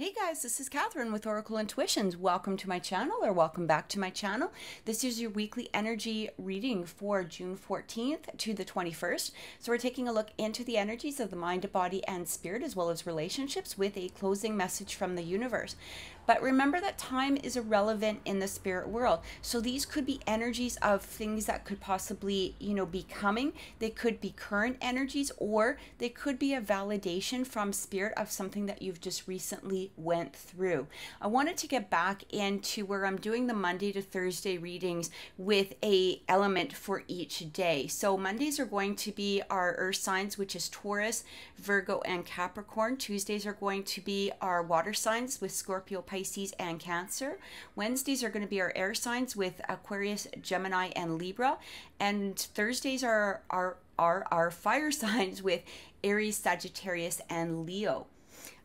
Hey guys, this is Cathryn with Oracle Intuitions. Welcome to my channel or welcome back to my channel. This is your weekly energy reading for June 14th to the 21st. So we're taking a look into the energies of the mind, body, and spirit, as well as relationships with a closing message from the universe. But remember that time is irrelevant in the spirit world. So these could be energies of things that could possibly, you know, be coming. They could be current energies or they could be a validation from spirit of something that you've just recently went through. I wanted to get back into where I'm doing the Monday to Thursday readings with a element for each day. So Mondays are going to be our earth signs, which is Taurus, Virgo, and Capricorn. Tuesdays are going to be our water signs with Scorpio, Pisces, Pisces, and Cancer. Wednesdays are going to be our air signs with Aquarius, Gemini, and Libra. And Thursdays are our, our fire signs with Aries, Sagittarius, and Leo.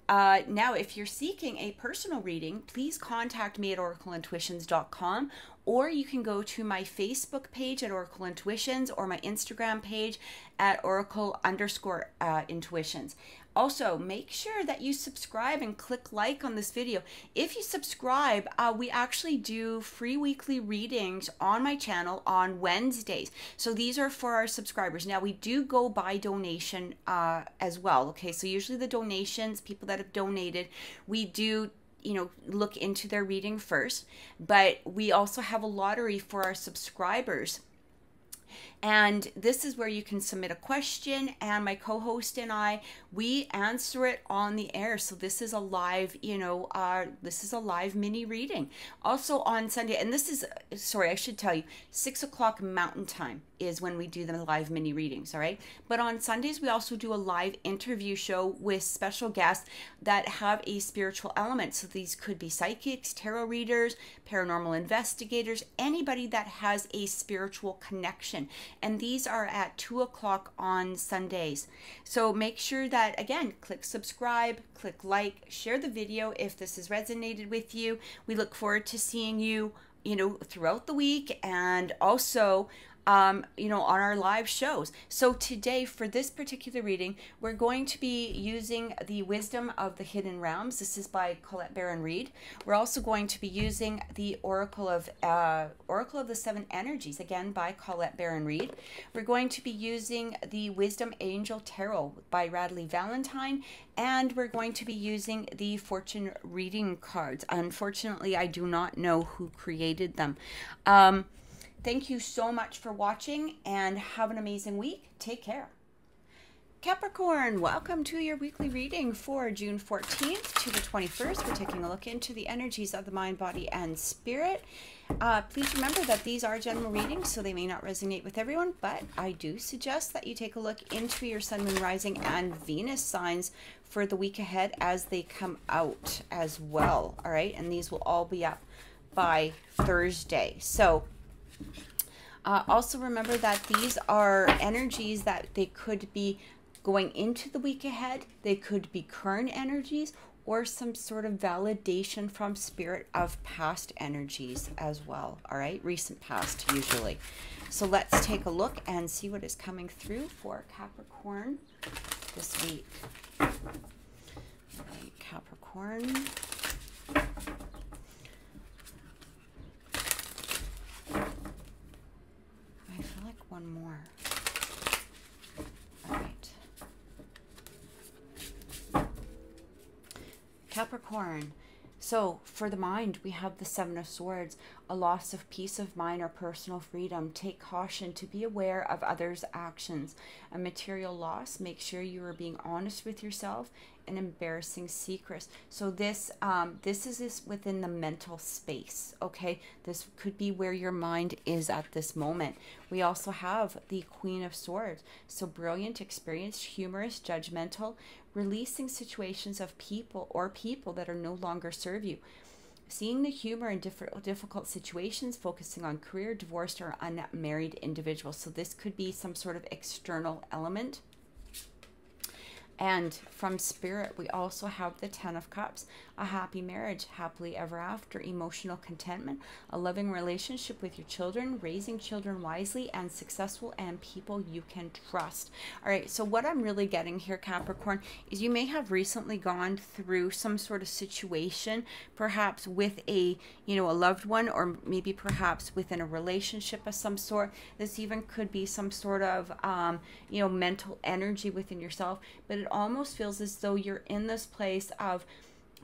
Uh, now, if you're seeking a personal reading, please contact me at oracleintuitions.com or you can go to my Facebook page at Oracle Intuitions or my Instagram page at Oracle underscore uh, Intuitions. Also, make sure that you subscribe and click like on this video. If you subscribe, uh, we actually do free weekly readings on my channel on Wednesdays. So these are for our subscribers. Now, we do go by donation uh, as well. Okay, so usually the donations, people that have donated, we do you know look into their reading first but we also have a lottery for our subscribers and this is where you can submit a question, and my co host and I, we answer it on the air. So this is a live, you know, uh, this is a live mini reading. Also on Sunday, and this is, sorry, I should tell you, six o'clock Mountain Time is when we do the live mini readings, all right? But on Sundays, we also do a live interview show with special guests that have a spiritual element. So these could be psychics, tarot readers, paranormal investigators, anybody that has a spiritual connection and these are at 2 o'clock on Sundays. So make sure that, again, click subscribe, click like, share the video if this has resonated with you. We look forward to seeing you, you know, throughout the week and also um, you know, on our live shows. So today, for this particular reading, we're going to be using the Wisdom of the Hidden Realms. This is by Colette Baron Reid. We're also going to be using the Oracle of uh, Oracle of the Seven Energies, again by Colette Baron Reid. We're going to be using the Wisdom Angel Tarot by Radleigh Valentine, and we're going to be using the Fortune Reading cards. Unfortunately, I do not know who created them. Um, Thank you so much for watching and have an amazing week. Take care. Capricorn, welcome to your weekly reading for June 14th to the 21st. We're taking a look into the energies of the mind, body, and spirit. Uh, please remember that these are general readings, so they may not resonate with everyone, but I do suggest that you take a look into your Sun, Moon, Rising, and Venus signs for the week ahead as they come out as well. All right, and these will all be up by Thursday. So, uh, also remember that these are energies that they could be going into the week ahead. They could be current energies or some sort of validation from spirit of past energies as well. All right, recent past usually. So let's take a look and see what is coming through for Capricorn this week. Capricorn. One more. All right. Capricorn. So, for the mind, we have the Seven of Swords, a loss of peace of mind or personal freedom. Take caution to be aware of others' actions. A material loss, make sure you are being honest with yourself and embarrassing secrets. So this um, this is this within the mental space. Okay, this could be where your mind is at this moment. We also have the Queen of Swords. So brilliant, experienced, humorous, judgmental, releasing situations of people or people that are no longer serve you seeing the humor in different difficult situations, focusing on career, divorced, or unmarried individuals. So this could be some sort of external element. And from spirit, we also have the Ten of Cups, a happy marriage, happily ever after, emotional contentment, a loving relationship with your children, raising children wisely, and successful and people you can trust. All right, so what I'm really getting here, Capricorn, is you may have recently gone through some sort of situation, perhaps with a, you know, a loved one, or maybe perhaps within a relationship of some sort. This even could be some sort of, um, you know, mental energy within yourself, but it almost feels as though you're in this place of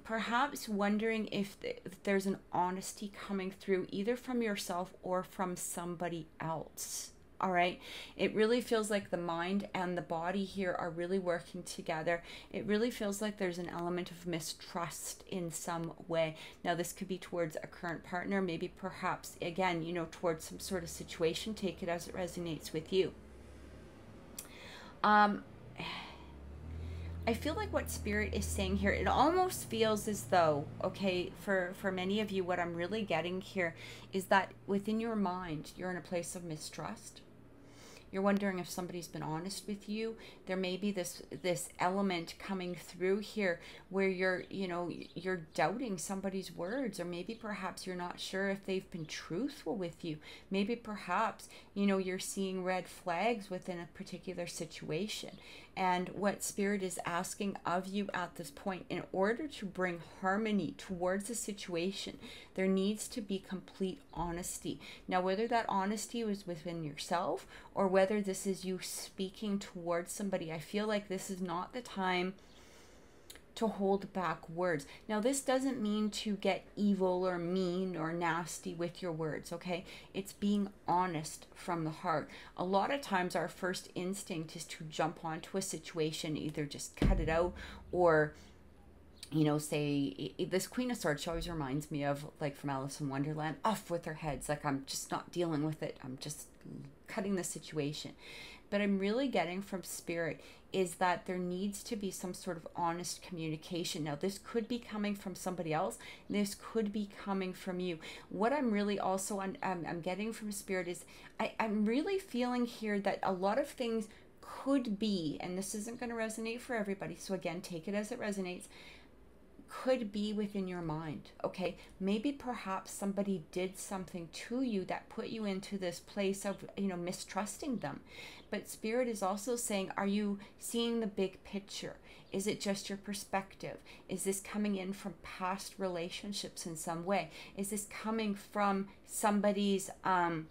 perhaps wondering if, if there's an honesty coming through either from yourself or from somebody else all right? It really feels like the mind and the body here are really working together. It really feels like there's an element of mistrust in some way. Now this could be towards a current partner maybe perhaps again you know towards some sort of situation. Take it as it resonates with you. Um I feel like what spirit is saying here, it almost feels as though, okay, for for many of you what I'm really getting here is that within your mind, you're in a place of mistrust. You're wondering if somebody's been honest with you. There may be this this element coming through here where you're you know you're doubting somebody's words or maybe perhaps you're not sure if they've been truthful with you. Maybe perhaps you know you're seeing red flags within a particular situation and what spirit is asking of you at this point in order to bring harmony towards a situation. There needs to be complete honesty. Now whether that honesty was within yourself or whether this is you speaking towards somebody i feel like this is not the time to hold back words. Now, this doesn't mean to get evil or mean or nasty with your words, okay? It's being honest from the heart. A lot of times, our first instinct is to jump onto a situation, either just cut it out or you know, say this Queen of Swords, she always reminds me of like from Alice in Wonderland, off with their heads. Like I'm just not dealing with it. I'm just cutting the situation. But I'm really getting from spirit is that there needs to be some sort of honest communication. Now, this could be coming from somebody else. This could be coming from you. What I'm really also I'm, I'm getting from spirit is I, I'm really feeling here that a lot of things could be, and this isn't going to resonate for everybody. So again, take it as it resonates could be within your mind. Okay, maybe perhaps somebody did something to you that put you into this place of, you know, mistrusting them. But Spirit is also saying, are you seeing the big picture? Is it just your perspective? Is this coming in from past relationships in some way? Is this coming from somebody's, um,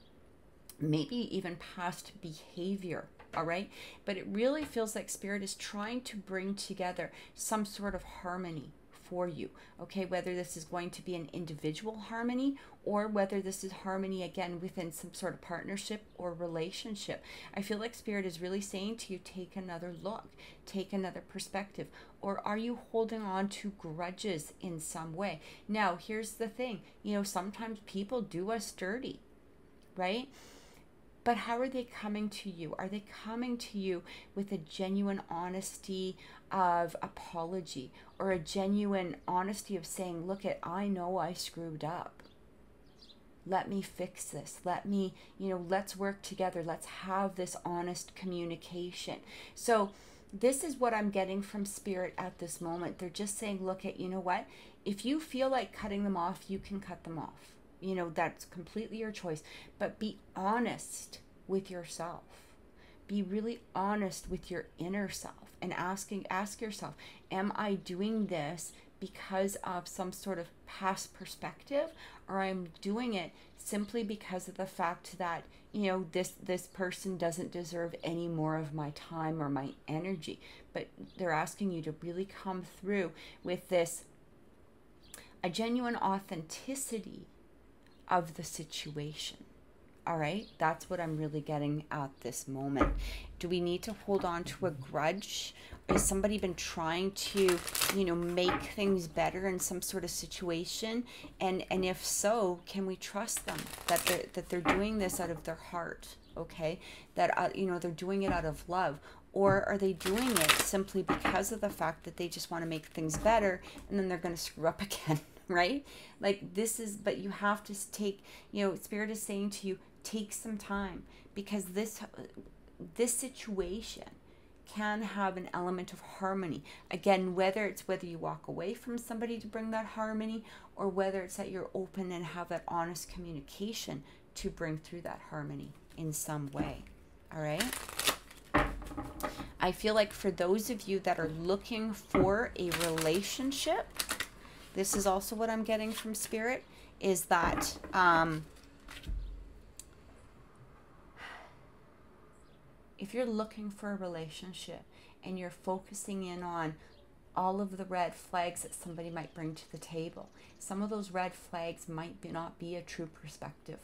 maybe even past behavior? all right? But it really feels like Spirit is trying to bring together some sort of harmony for you. Okay, whether this is going to be an individual harmony or whether this is harmony again within some sort of partnership or relationship. I feel like Spirit is really saying to you take another look, take another perspective. Or are you holding on to grudges in some way? Now, here's the thing you know, sometimes people do us dirty, right? But how are they coming to you? Are they coming to you with a genuine honesty of apology or a genuine honesty of saying, Look, at I know I screwed up. Let me fix this. Let me, you know, let's work together. Let's have this honest communication. So, this is what I'm getting from spirit at this moment. They're just saying, look at, you know what? If you feel like cutting them off, you can cut them off you know, that's completely your choice. But be honest with yourself. Be really honest with your inner self and asking ask yourself, am I doing this because of some sort of past perspective or I'm doing it simply because of the fact that you know this this person doesn't deserve any more of my time or my energy but they're asking you to really come through with this a genuine authenticity of the situation. All right, that's what I'm really getting at this moment. Do we need to hold on to a grudge? Has somebody been trying to, you know, make things better in some sort of situation? And and if so, can we trust them that they're that they're doing this out of their heart? Okay, that uh, you know they're doing it out of love, or are they doing it simply because of the fact that they just want to make things better, and then they're going to screw up again? right? Like this is, but you have to take, you know, Spirit is saying to you, take some time because this, this situation can have an element of harmony. Again, whether it's whether you walk away from somebody to bring that harmony or whether it's that you're open and have that honest communication to bring through that harmony in some way. All right? I feel like for those of you that are looking for a relationship, this is also what I'm getting from Spirit is that um, if you're looking for a relationship and you're focusing in on all of the red flags that somebody might bring to the table, some of those red flags might be, not be a true perspective.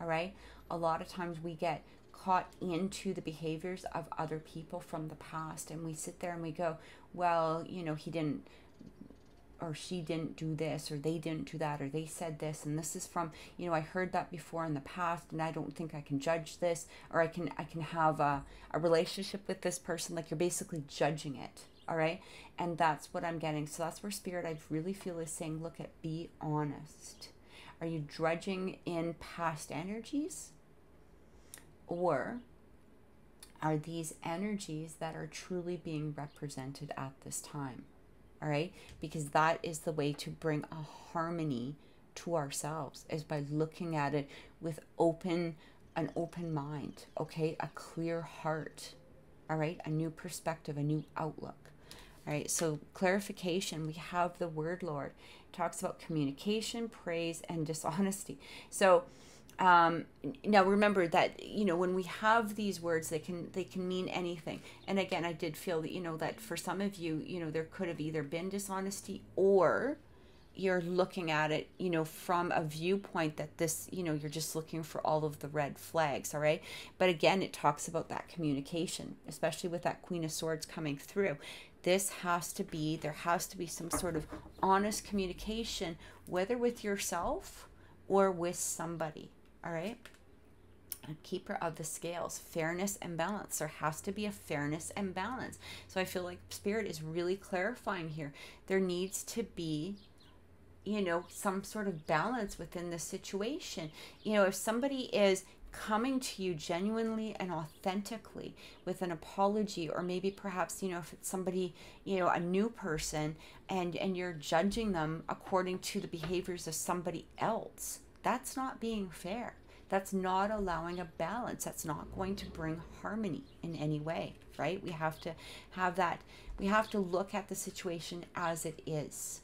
All right. A lot of times we get caught into the behaviors of other people from the past and we sit there and we go, well, you know, he didn't or she didn't do this or they didn't do that or they said this and this is from you know i heard that before in the past and i don't think i can judge this or i can i can have a, a relationship with this person like you're basically judging it all right? And that's what i'm getting. So that's where spirit i really feel is saying look at be honest. Are you drudging in past energies? Or are these energies that are truly being represented at this time all right? Because that is the way to bring a harmony to ourselves is by looking at it with open an open mind okay? A clear heart all right? A new perspective a new outlook all right? So clarification we have the word lord. It talks about communication praise and dishonesty. So um, now remember that you know when we have these words they can they can mean anything. And again i did feel that you know that for some of you you know there could have either been dishonesty or you're looking at it you know from a viewpoint that this you know you're just looking for all of the red flags all right? But again it talks about that communication especially with that queen of swords coming through. This has to be there has to be some sort of honest communication whether with yourself or with somebody all right. A keeper of the scales, fairness and balance. There has to be a fairness and balance. So I feel like Spirit is really clarifying here. There needs to be you know some sort of balance within the situation you know if somebody is coming to you genuinely and authentically with an apology or maybe perhaps you know if it's somebody you know a new person and and you're judging them according to the behaviors of somebody else that's not being fair. That's not allowing a balance. That's not going to bring harmony in any way, right? We have to have that. We have to look at the situation as it is.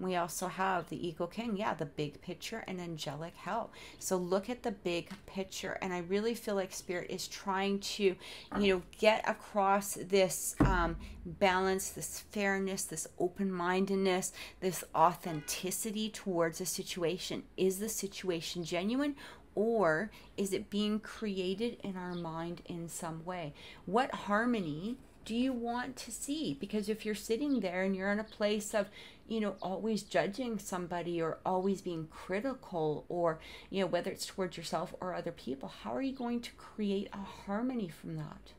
We also have the Eagle King, yeah, the big picture and angelic help. So look at the big picture. And I really feel like Spirit is trying to, you know, get across this um, balance, this fairness, this open mindedness, this authenticity towards a situation. Is the situation genuine or is it being created in our mind in some way? What harmony do you want to see? Because if you're sitting there and you're in a place of, you know, always judging somebody or always being critical or, you know, whether it's towards yourself or other people, how are you going to create a harmony from that?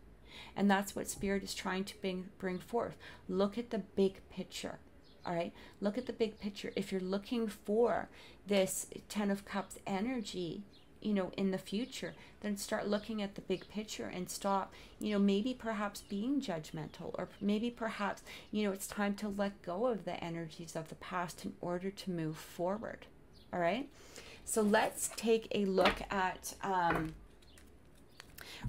And that's what Spirit is trying to bring, bring forth. Look at the big picture. All right. Look at the big picture. If you're looking for this 10 of Cups energy, you know in the future then start looking at the big picture and stop you know maybe perhaps being judgmental or maybe perhaps you know it's time to let go of the energies of the past in order to move forward. All right? So let's take a look at um,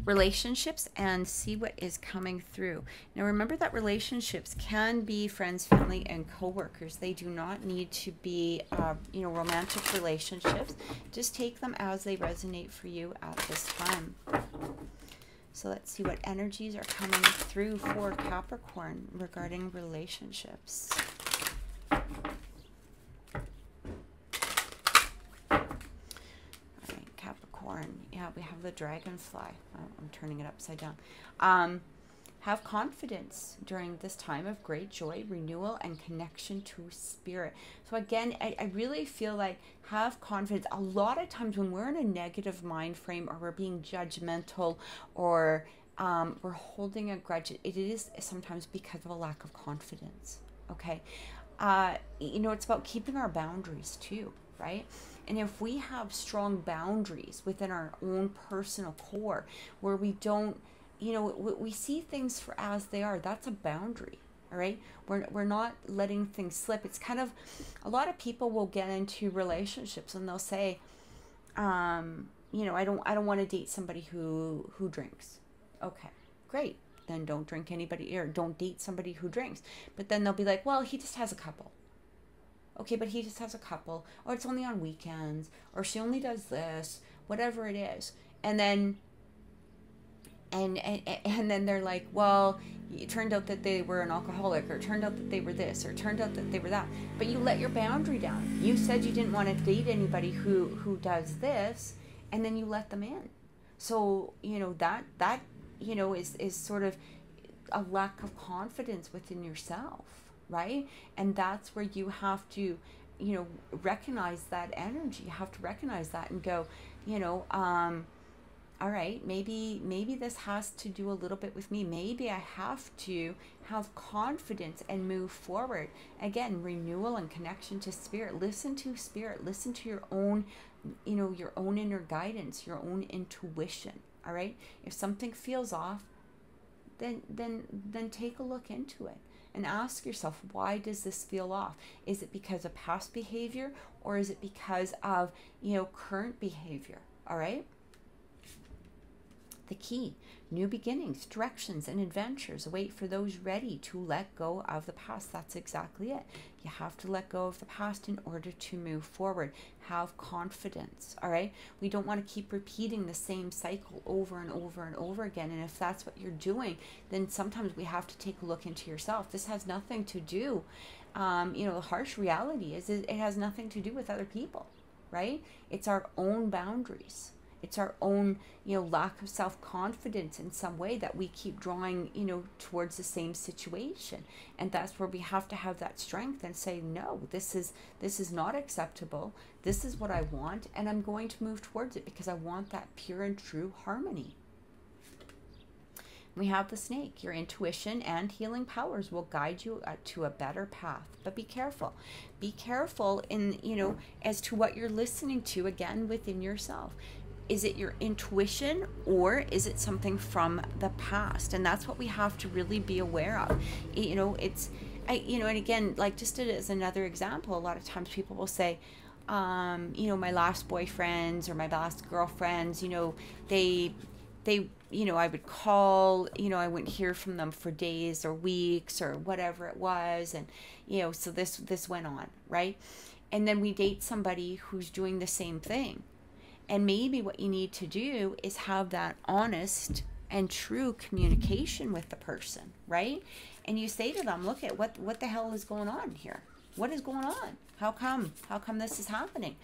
relationships and see what is coming through. Now, remember that relationships can be friends, family, and coworkers. They do not need to be, uh, you know, romantic relationships. Just take them as they resonate for you at this time. So let's see what energies are coming through for Capricorn regarding relationships. We have the dragonfly. I'm turning it upside down. Um, have confidence during this time of great joy, renewal, and connection to spirit. So, again, I, I, really feel like have confidence. A lot of times when we're in a negative mind frame or we're being judgmental or um, we're holding a grudge, it is sometimes because of a lack of confidence. Okay. Uh, you know, it's about keeping our boundaries too, right? And if we have strong boundaries within our own personal core where we don't you know, we, we see things for as they are. That's a boundary. All right. We're, we're not letting things slip. It's kind of a lot of people will get into relationships and they'll say, um, you know, I don't I don't want to date somebody who who drinks. Okay, great. Then don't drink anybody or don't date somebody who drinks. But then they'll be like, well, he just has a couple. Okay, but he just has a couple, or it's only on weekends, or she only does this, whatever it is. And then and and, and then they're like, well, it turned out that they were an alcoholic, or turned out that they were this, or turned out that they were that. But you let your boundary down. You said you didn't want to date anybody who who does this, and then you let them in. So you know that that you know is is sort of a lack of confidence within yourself, right? And that's where you have to you know recognize that energy. You have to recognize that and go, you know. um all right maybe maybe this has to do a little bit with me maybe i have to have confidence and move forward again renewal and connection to spirit listen to spirit listen to your own you know your own inner guidance your own intuition all right if something feels off then then then take a look into it and ask yourself why does this feel off? Is it because of past behavior or is it because of you know current behavior? All right the key. New beginnings, directions, and adventures await for those ready to let go of the past. That's exactly it. You have to let go of the past in order to move forward. Have confidence, all right? We don't want to keep repeating the same cycle over and over and over again. And if that's what you're doing, then sometimes we have to take a look into yourself. This has nothing to do, um, you know, the harsh reality is it has nothing to do with other people, right? It's our own boundaries it's our own you know lack of self-confidence in some way that we keep drawing you know towards the same situation and that's where we have to have that strength and say no this is this is not acceptable this is what i want and i'm going to move towards it because i want that pure and true harmony we have the snake. Your intuition and healing powers will guide you uh, to a better path. But be careful. Be careful in, you know, as to what you're listening to again within yourself is it your intuition or is it something from the past? And that's what we have to really be aware of. You know it's I, you know and again like just as another example a lot of times people will say um, you know my last boyfriends or my last girlfriends you know they they you know i would call you know i wouldn't hear from them for days or weeks or whatever it was and you know so this this went on right? And then we date somebody who's doing the same thing and maybe what you need to do is have that honest and true communication with the person, right? And you say to them, "Look at what what the hell is going on here? What is going on? How come? How come this is happening?"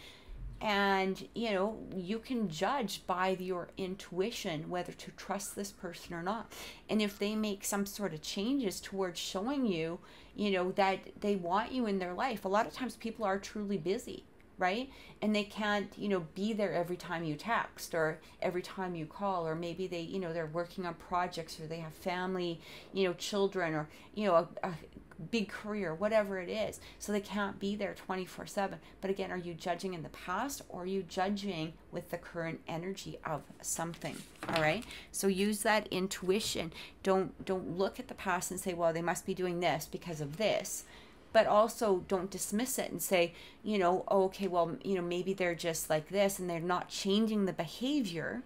And you know, you can judge by your intuition whether to trust this person or not. And if they make some sort of changes towards showing you, you know, that they want you in their life, a lot of times people are truly busy right? And they can't, you know, be there every time you text or every time you call, or maybe they, you know, they're working on projects or they have family, you know, children or, you know, a, a big career, whatever it is. So they can't be there 24 7. But again, are you judging in the past or are you judging with the current energy of something? All right. So use that intuition. Don't don't look at the past and say, well, they must be doing this because of this but also don't dismiss it and say, you know, oh, okay, well, you know, maybe they're just like this and they're not changing the behavior.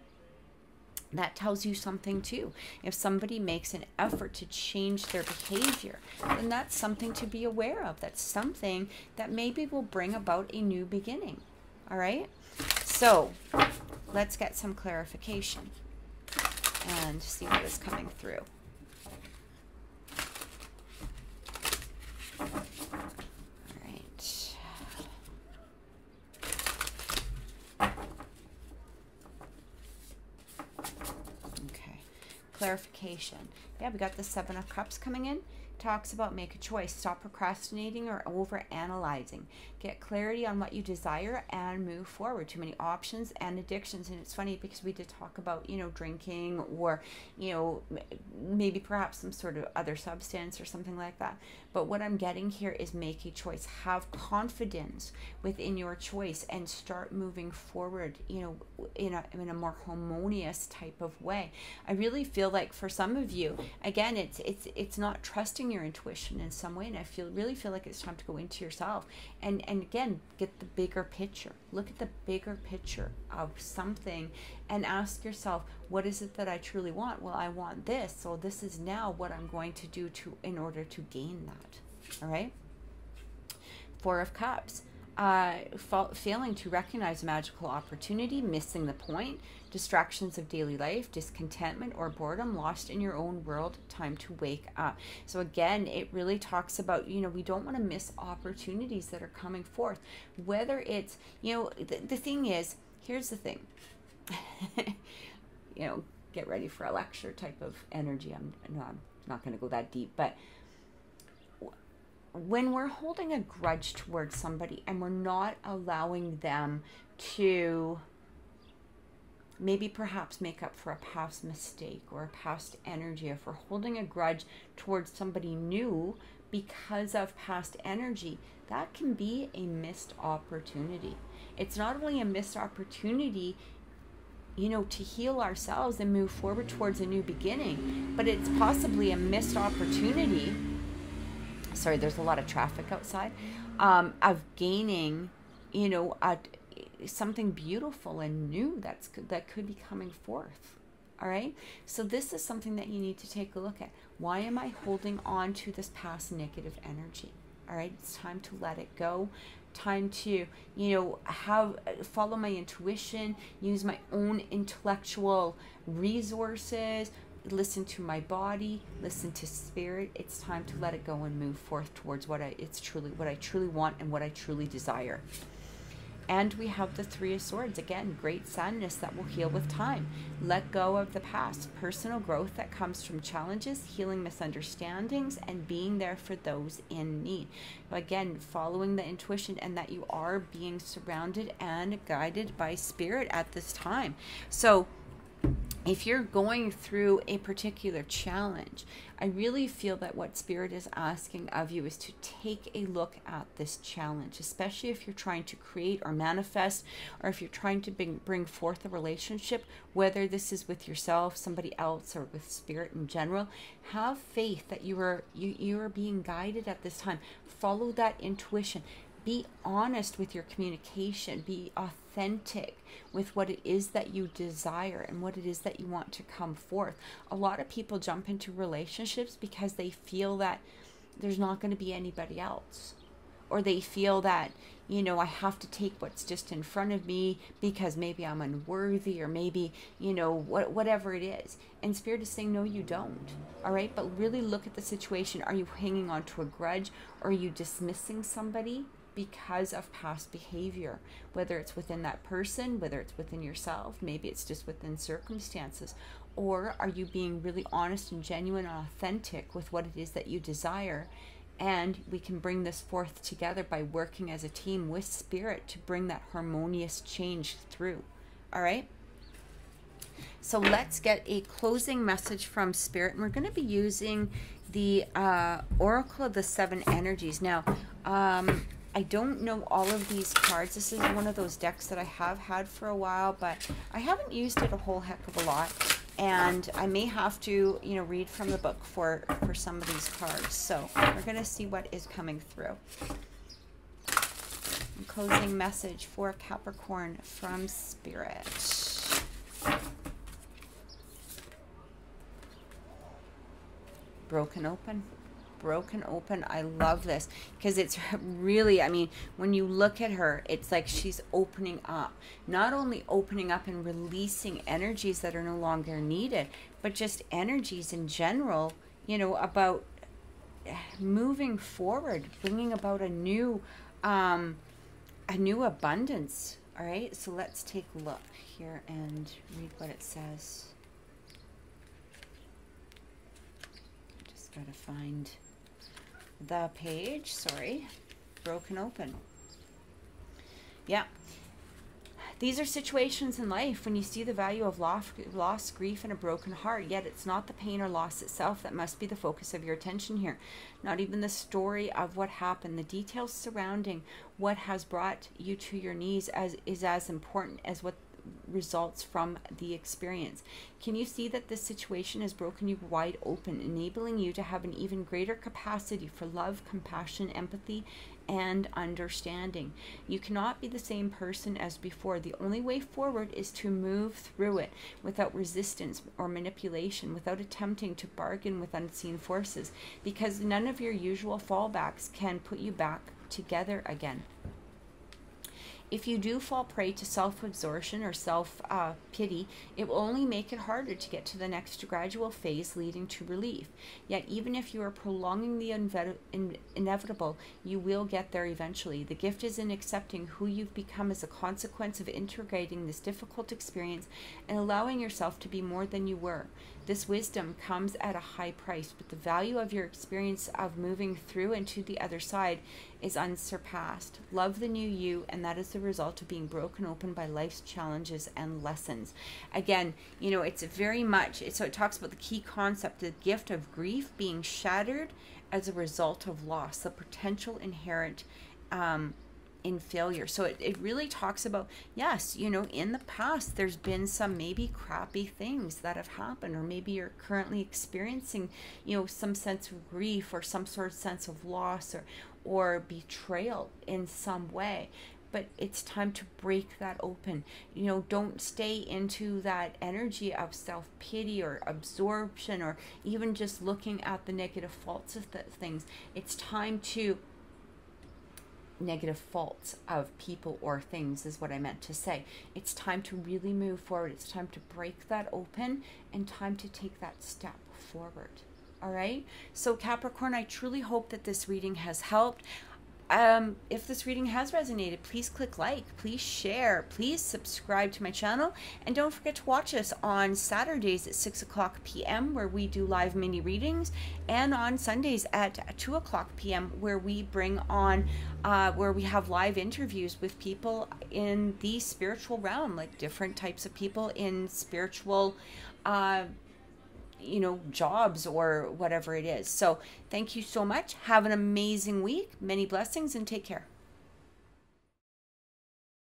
That tells you something too. If somebody makes an effort to change their behavior, then that's something to be aware of. That's something that maybe will bring about a new beginning. All right? So let's get some clarification and see what is coming through. Clarification. Yeah, we got the Seven of Cups coming in. talks about make a choice. Stop procrastinating or over analyzing. Get clarity on what you desire and move forward. Too many options and addictions. And it's funny because we did talk about, you know, drinking or, you know, maybe perhaps some sort of other substance or something like that. But what I'm getting here is make a choice. Have confidence within your choice and start moving forward, you know, in a, in a more harmonious type of way. I really feel like for some of you, again, it's it's it's not trusting your intuition in some way, and I feel really feel like it's time to go into yourself and and again get the bigger picture. Look at the bigger picture of something, and ask yourself, what is it that I truly want? Well, I want this, so this is now what I'm going to do to in order to gain that. All right. Four of Cups uh, fa- failing to recognize magical opportunity, missing the point, distractions of daily life, discontentment or boredom, lost in your own world, time to wake up. So, again, it really talks about, you know, we don't want to miss opportunities that are coming forth. Whether it's, you know, the, the thing is, here's the thing, you know, get ready for a lecture type of energy. I'm, no, I'm not going to go that deep, but when we're holding a grudge towards somebody and we're not allowing them to maybe perhaps make up for a past mistake or a past energy, if we're holding a grudge towards somebody new because of past energy, that can be a missed opportunity. It's not only a missed opportunity, you know, to heal ourselves and move forward towards a new beginning, but it's possibly a missed opportunity sorry, there's a lot of traffic outside, um, of gaining, you know, a, something beautiful and new that's that could be coming forth. All right. So this is something that you need to take a look at. Why am I holding on to this past negative energy? All right. It's time to let it go. Time to, you know, have follow my intuition, use my own intellectual resources, listen to my body, listen to spirit. It's time to let it go and move forth towards what I it's truly what I truly want and what I truly desire. And we have the Three of Swords. Again, great sadness that will heal with time. Let go of the past. Personal growth that comes from challenges, healing misunderstandings, and being there for those in need. Again, following the intuition and that you are being surrounded and guided by spirit at this time. So, if you're going through a particular challenge, I really feel that what Spirit is asking of you is to take a look at this challenge, especially if you're trying to create or manifest, or if you're trying to bring, bring forth a relationship, whether this is with yourself, somebody else, or with Spirit in general. Have faith that you are you, you are being guided at this time. Follow that intuition be honest with your communication be authentic with what it is that you desire and what it is that you want to come forth. A lot of people jump into relationships because they feel that there's not going to be anybody else. Or they feel that you know i have to take what's just in front of me because maybe i'm unworthy or maybe you know what, whatever it is. And spirit is saying no you don't. All right but really look at the situation. Are you hanging on to a grudge? Or are you dismissing somebody because of past behavior, whether it's within that person, whether it's within yourself, maybe it's just within circumstances. Or are you being really honest and genuine and authentic with what it is that you desire? And we can bring this forth together by working as a team with spirit to bring that harmonious change through. All right? So let's get a closing message from Spirit. And we're going to be using the uh, Oracle of the Seven Energies. Now, um, I don't know all of these cards. This is one of those decks that I have had for a while, but I haven't used it a whole heck of a lot. And I may have to, you know, read from the book for, for some of these cards. So we're going to see what is coming through. Closing message for Capricorn from Spirit. Broken open broken open. I love this because it's really, I mean, when you look at her, it's like she's opening up. Not only opening up and releasing energies that are no longer needed, but just energies in general, you know, about moving forward, bringing about a new, um, a new abundance. All right, so let's take a look here and read what it says. Just gotta find the page, sorry, broken open. Yeah. These are situations in life when you see the value of loss, grief, and a broken heart, yet it's not the pain or loss itself that must be the focus of your attention here. Not even the story of what happened. The details surrounding what has brought you to your knees as, is as important as what results from the experience. Can you see that this situation has broken you wide open, enabling you to have an even greater capacity for love, compassion, empathy, and understanding? You cannot be the same person as before. The only way forward is to move through it without resistance or manipulation, without attempting to bargain with unseen forces, because none of your usual fallbacks can put you back together again. If you do fall prey to self absorption or self uh, pity, it will only make it harder to get to the next gradual phase leading to relief. Yet, even if you are prolonging the inve- in- inevitable, you will get there eventually. The gift is in accepting who you've become as a consequence of integrating this difficult experience and allowing yourself to be more than you were. This wisdom comes at a high price, but the value of your experience of moving through and to the other side is unsurpassed. Love the new you, and that is the result of being broken open by life's challenges and lessons. Again, you know, it's very much, so it talks about the key concept, the gift of grief being shattered as a result of loss, the potential inherent um, in failure. So it, it really talks about, yes, you know, in the past, there's been some maybe crappy things that have happened, or maybe you're currently experiencing, you know, some sense of grief or some sort of sense of loss or, or betrayal in some way but it's time to break that open. You know, don't stay into that energy of self pity or absorption or even just looking at the negative faults of things. It's time to negative faults of people or things is what I meant to say. It's time to really move forward. It's time to break that open and time to take that step forward. All right. So, Capricorn, I truly hope that this reading has helped um, if this reading has resonated, please click like, please share, please subscribe to my channel, and don't forget to watch us on Saturdays at 6 o'clock p.m., where we do live mini readings, and on Sundays at 2 o'clock p.m., where we bring on, uh, where we have live interviews with people in the spiritual realm, like different types of people in spiritual. Uh, you know, jobs or whatever it is. So, thank you so much. Have an amazing week. Many blessings and take care.